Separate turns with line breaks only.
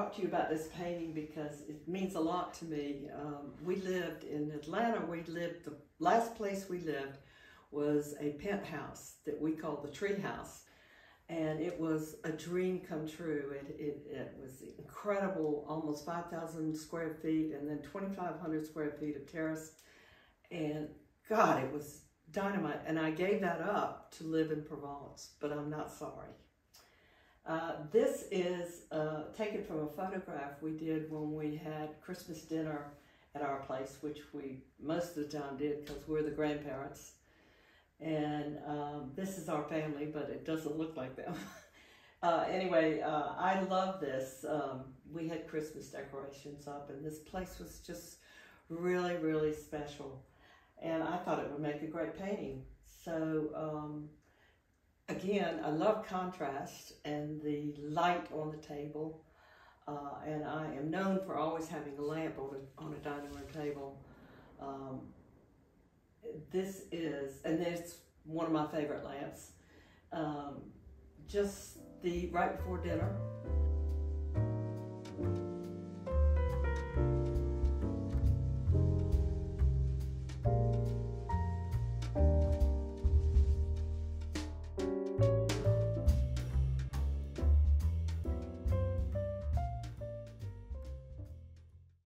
talk to you about this painting because it means a lot to me. Um, we lived in Atlanta. We lived the last place we lived was a penthouse that we called the Tree House, and it was a dream come true. It it, it was incredible, almost five thousand square feet, and then twenty five hundred square feet of terrace, and God, it was dynamite. And I gave that up to live in Provence, but I'm not sorry. Uh, this is uh, taken from a photograph we did when we had Christmas dinner at our place, which we most of the time did because we're the grandparents. And um, this is our family, but it doesn't look like them. uh, anyway, uh, I love this. Um, we had Christmas decorations up, and this place was just really, really special. And I thought it would make a great painting. So um, again, I love contrast and the light on the table. Uh, and I am known for always having a lamp on a, on a dining room table. Um, this is, and it's one of my favorite lamps. Um, just the right before dinner.